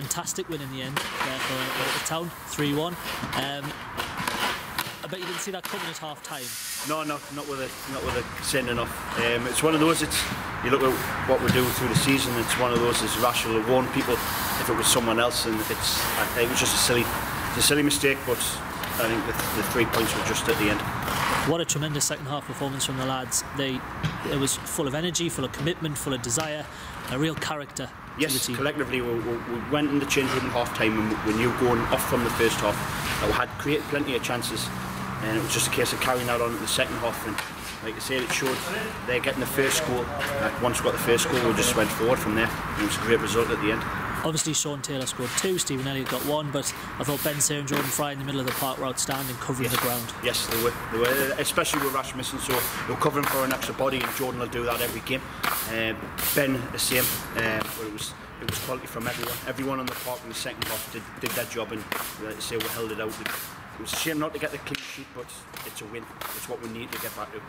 fantastic win in the end there for, the town, 3-1. Um, I bet you didn't see that coming at half time. No, no, not with a not with a sending off. Um, it's one of those. It's you look at what we're doing through the season. It's one of those. It's rational. It warn people if it was someone else, and it's it was just a silly, it's a silly mistake. But I think the, the three points were just at the end. What a tremendous second half performance from the lads. They, it was full of energy, full of commitment, full of desire, a real character. Yes, collectively we, we, we, went in the change room at half time and we knew going off from the first half that we had created plenty of chances. And it was just a case of carrying that on in the second half. And like I said it showed they're getting the first goal like once we got the first goal we just went forward from there. And it was a great result at the end Obviously, Sean Taylor scored two, Stephen Elliott got one, but I thought Ben Sayre and Jordan Fry in the middle of the park were outstanding, covering yes. the ground. Yes, they were, they were, especially with Rasmussen, so they were covering for an extra body, and Jordan will do that every game. Um, ben, the same, um, it was it was quality from everyone. Everyone on the park in the second half did, did their job, and like say, we held it out. It was a shame not to get the clean sheet, but it's a win. It's what we need to get back to.